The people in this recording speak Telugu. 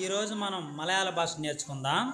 ఈరోజు మనం మలయాళ భాష నేర్చుకుందాం.